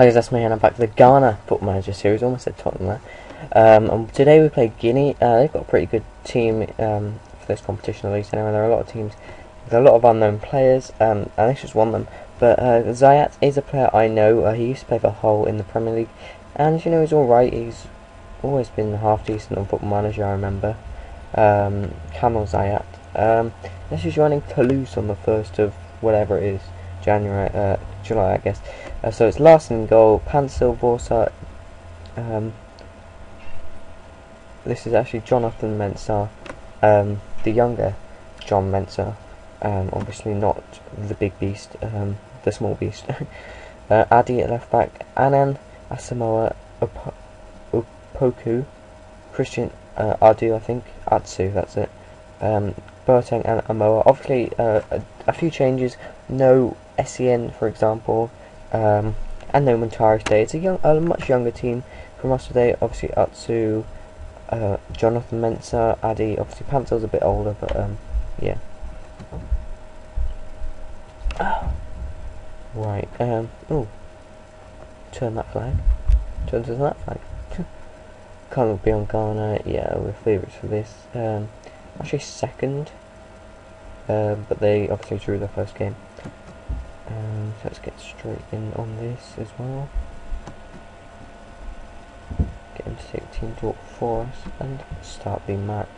Hi guys, that's me and I'm back for the Ghana Football Manager series, almost at Tottenham there. Um, and today we play Guinea, uh, they've got a pretty good team um, for this competition at least anyway, there are a lot of teams with a lot of unknown players, um, and this just one of them. But uh, Zayatte is a player I know, uh, he used to play for Hull in the Premier League, and you know he's alright, he's always been half decent on Football Manager I remember. Um, Kamil Zayatte. Um, this is joining Toulouse on the 1st of whatever it is, January, uh, July I guess. Uh, so it's last in goal, Pantsil Vorsah. Um, this is actually Jonathan Mensah, um, the younger John Mensah. Um, obviously not the big beast, um, the small beast. uh, Addy at left back, Annan Asamoah Op- Opoku, Christian uh, Adu, I think, Atsu, that's it. Um, Boateng and Amoah. Obviously, uh, a, a few changes. No Sen, for example um, and no Muntari today. It's a young, a much younger team from us today. Obviously, Atsu, uh, Jonathan Mensah, Addy. Obviously, Pantsil's a bit older, but um, yeah. Right. Um. Oh. Turn that flag. Turn to that flag. Can't be on Ghana. Yeah, we're favourites for this. Um, actually second. Um, but they obviously drew their first game. Um, let's get straight in on this as well. Get him to take team talk for us and start the match.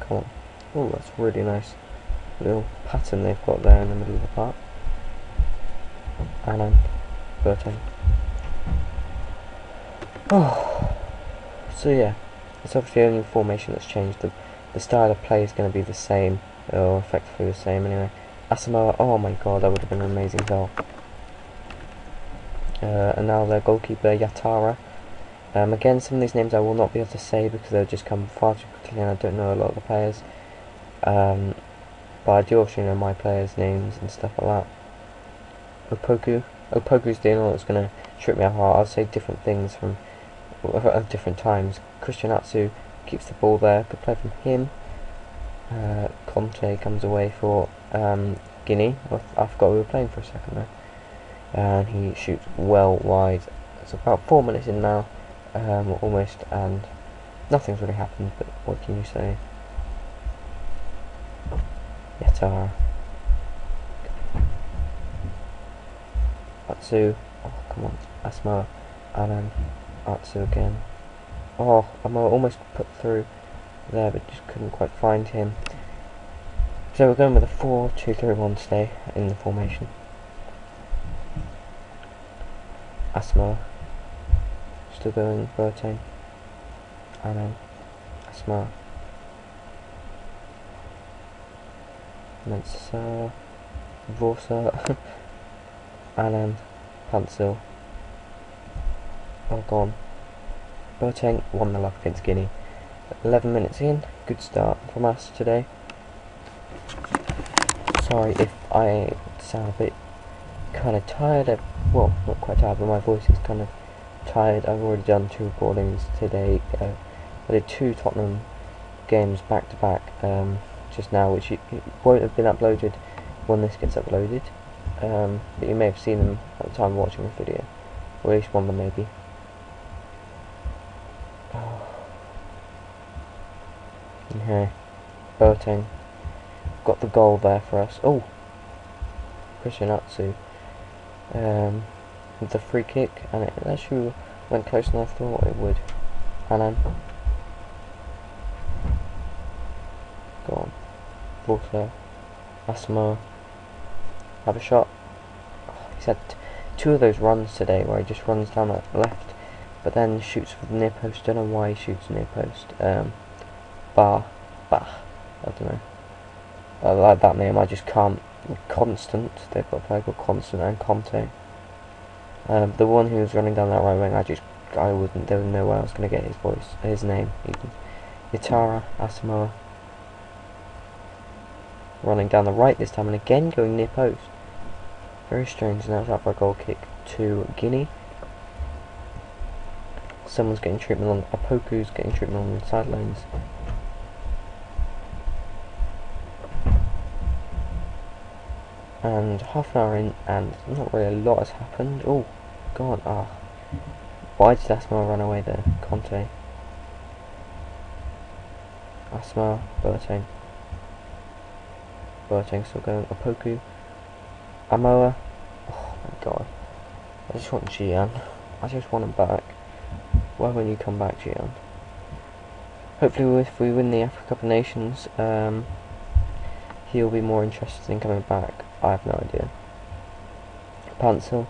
Come on. Oh, that's really nice little pattern they've got there in the middle of the park. Alan Bertang. Oh, so yeah, it's obviously only formation that's changed. The the style of play is going to be the same, or effectively the same anyway. Asamoah, oh my god, that would have been an amazing goal. Uh, and now their goalkeeper, Yattara. Um, again, some of these names I will not be able to say because they'll just come far too quickly and I don't know a lot of the players. Um, but I do obviously know my players' names and stuff like that. Opoku. Opoku's the only one that's going to trip me up. I'll say different things from different times. Christian Atsu keeps the ball there. Good play from him. Uh, Conte comes away for um, Guinea. I, forgot we were playing for a second there. And he shoots well wide. It's about four minutes in now, um, almost, and nothing's really happened. But what can you say? Yattara. Atsu. Oh, come on. Asma. Alan. Atsu again. Oh, I'm almost put through there, but just couldn't quite find him. So we're going with a 4 2 3 1 stay in the formation. Asma. Still going Bertang. Annan. Asma. Mensah. Vorsah. Alan. Pantsil. All gone. Boateng won the lap against Guinea. 11 minutes in, good start from us today. Sorry if I sound a bit kind of tired, of, well not quite tired but my voice is kind of tired. I've already done two recordings today. Uh, I did two Tottenham games back to back um, just now which won't have been uploaded when this gets uploaded. Um, but you may have seen them at the time watching the video, or at least one of them maybe. Okay, Boateng got the goal there for us. Oh, Christian Atsu um, the free kick, and it actually went closer than I thought it would. Annan, go on, Water, Asmo, have a shot. Oh, he's had two of those runs today where he just runs down the left, but then shoots for the near post. Don't know why he shoots near post. Um, Bar, I don't know. I like that name, I just can't. Constant, they've got a player called Constant and Conte. Um, the one who was running down that right wing, I just, I wouldn't, there was no way I was going to get his voice, his name even. Yattara Asamoah. Running down the right this time and again going near post. Very strange, now it's up for a goal kick to Guinea. Someone's getting treatment on, Opoku's getting treatment on the sidelines. And half an hour in, and not really a lot has happened. Oh, God, ah. Why did Asma run away there? Conte. Asma, Boateng. Boateng still going. Opoku. Amoah. Oh my god. I just want Gyan. I just want him back. Why won't you come back, Gyan? Hopefully, if we win the Africa Cup of Nations, um, he'll be more interested in coming back. I have no idea. Pantsil.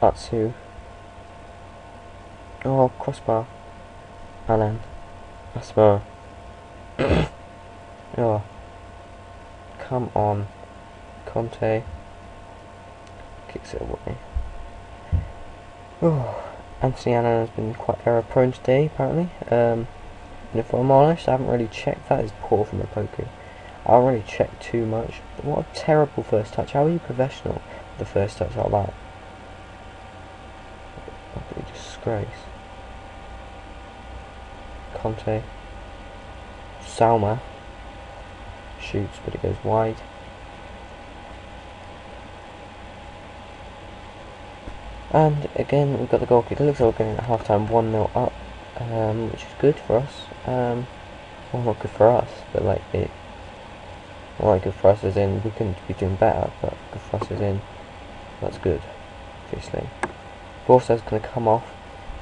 Atsu. Oh, crossbar. Alan. Asper. oh. Come on. Conte. Kicks it away. Oh. Anthony Annan has been quite error prone today, apparently. Um, and if I'm honest, I haven't really checked. That is poor from Opoku. I really checked too much. What a terrible first touch. How are you professional the first touch like that? Absolute disgrace. Conte. Salma. Shoots, but it goes wide. And again, we've got the goal kick. It looks like we're getting at half time 1 0 up, um, which is good for us. Um, well, not good for us, but like it. Like good for us as in we couldn't be doing better, but good for us as in that's good, obviously. Vorsah's going to come off.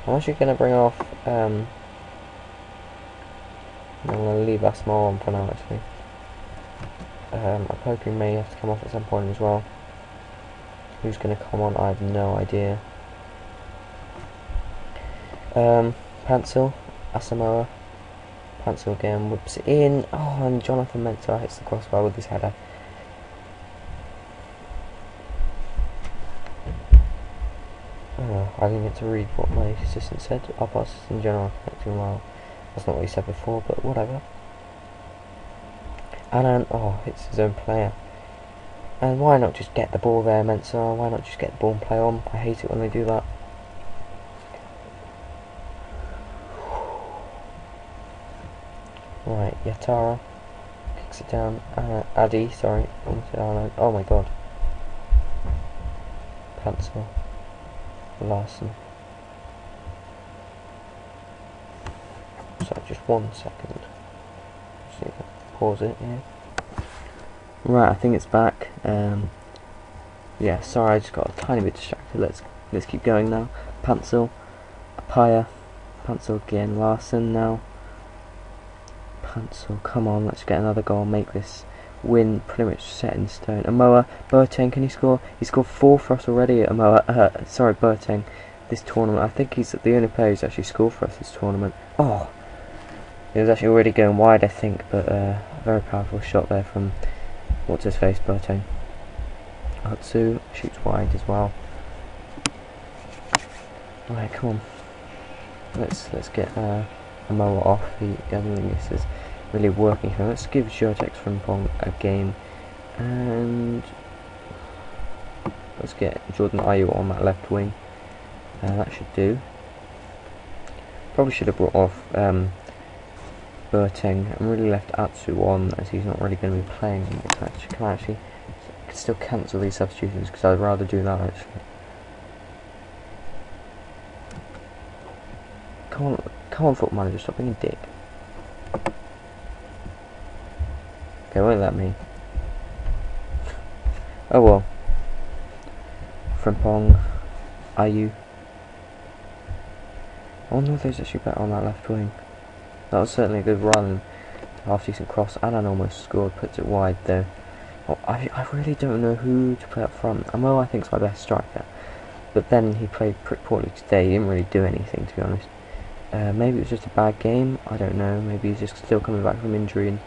I'm actually going to bring off. Um, I'm going to leave Asma on for now, actually. Um, I'm hoping may have to come off at some point as well. Who's going to come on? I have no idea. Um, Pantsil, Asamoah. Pantsil again it in. Oh, and Jonathan Mensah hits the crossbar with his header. Oh, I didn't get to read what my assistant said. Our boss in general connecting well. That's not what he said before, but whatever. Alan, oh, hits his own player. And why not just get the ball there, Mensah? Why not just get the ball and play on? I hate it when they do that. Right, Yattara kicks it down. Uh, Addy, sorry. Oh my god. Pantsil. Larson. So just one second. Just pause it, yeah. Right, I think it's back. Um, yeah, sorry, I just got a tiny bit distracted. Let's let's keep going now. Pantsil, Apaya, Pantsil again, Larson now. Pantsil, come on, let's get another goal, make this win pretty much set in stone. Amoah, Boateng, can he score? He scored four for us already Amoah, uh, sorry, Boateng, this tournament. I think he's the only player who's actually scored for us this tournament. Oh, it was actually already going wide, I think, but uh, a very powerful shot there from What's his face, Bertone? Atsu shoots wide as well. Alright, come on. Let's let's get uh, a mower off. He, I don't think this is really working here. Let's give Geotex from Pong a game. And let's get Jordan Ayew on that left wing. Uh, that should do. Probably should have brought off um, Boateng and really left Atsu on as he's not really going to be playing in this match. Can I actually can still cancel these substitutions because I'd rather do that actually. Come on, come on, football manager, stop being a dick. Okay, won't let me. Oh well. Frimpong, Ayew. I wonder if there's actually better on that left wing. That was certainly a good run. Half decent cross. and Alan almost scored, puts it wide though. Well, I, I really don't know who to play up front. Amo I think's my best striker. But then he played pretty poorly today. He didn't really do anything to be honest. Uh, maybe it was just a bad game. I don't know. Maybe he's just still coming back from injury and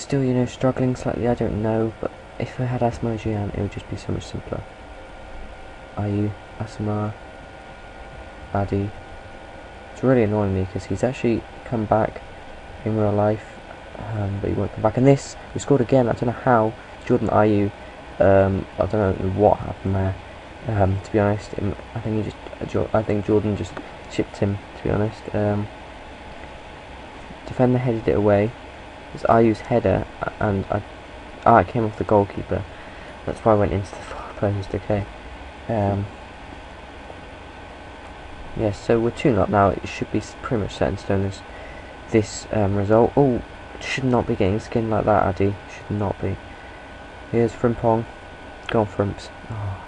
still, you know, struggling slightly. I don't know. But if I had Asamoah Gyan, it would just be so much simpler. Ayew, Asamoah, Addy. It's really annoying me because he's actually come back in real life, um, but he won't come back. And this, he scored again. I don't know how. Jordan Ayew. Um, I don't know what happened there. Um, to be honest, I think he just. I think Jordan just chipped him. To be honest, um, defender headed it away. It's Ayew's header, and I. Ah, it came off the goalkeeper. That's why I went into the far post, okay. Um, yeah, so we're 2 up now. It should be pretty much set in stone this, this um, result. Oh, should not be getting skinned like that, Addy. Should not be. Here's Frimpong. Go on, Frimps. Oh.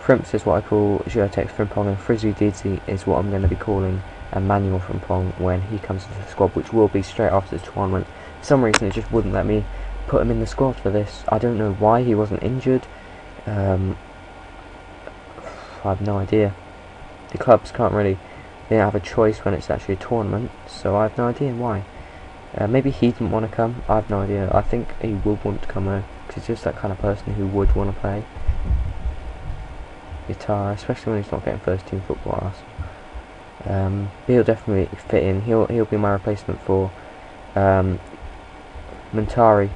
Frimps is what I call Jotex Frimpong, and Frizzy Dizzy is what I'm going to be calling Emmanuel Frimpong when he comes into the squad, which will be straight after the tournament. For some reason, it just wouldn't let me put him in the squad for this. I don't know why he wasn't injured. Um, I have no idea. The clubs can't really they don't have a choice when it's actually a tournament, so I have no idea why. Uh, maybe he didn't want to come. I have no idea. I think he would want to come though, because he's just that kind of person who would want to play guitar, especially when he's not getting first team football. Um, he'll definitely fit in. He'll he'll be my replacement for um, Muntari.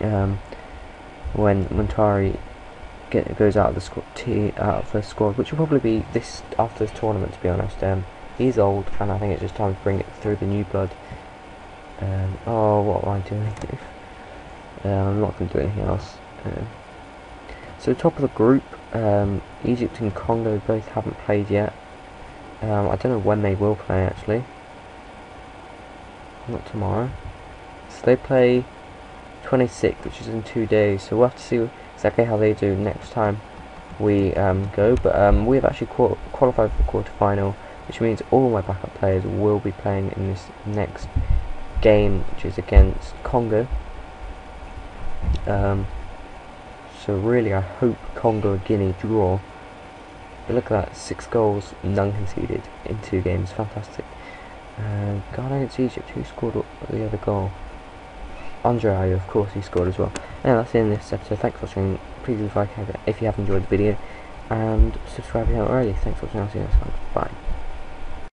Um, when Muntari get, goes out of the squad, out of the squad, which will probably be this after this tournament. To be honest, um, he's old, and I think it's just time to bring it through the new blood. Um, oh, what am I doing? uh, I'm not going to do anything else. Uh, so top of the group, um, Egypt and Congo both haven't played yet. Um, I don't know when they will play actually. Not tomorrow. So they play 26th, which is in two days. So we'll have to see exactly how they do next time we um, go. But um, we have actually qual qualified for the quarterfinal, which means all my backup players will be playing in this next game, which is against Congo. Um, so really, I hope Congo Guinea draw. But look at that, six goals, none conceded in two games, fantastic. And uh, Ghana against Egypt, who scored the other goal? Andre Ayew, of course, he scored as well. And that's the end of this episode. Thanks for watching. Please leave a like if you have enjoyed the video. And subscribe if you haven't already. Thanks for watching. I'll see you next time. Bye.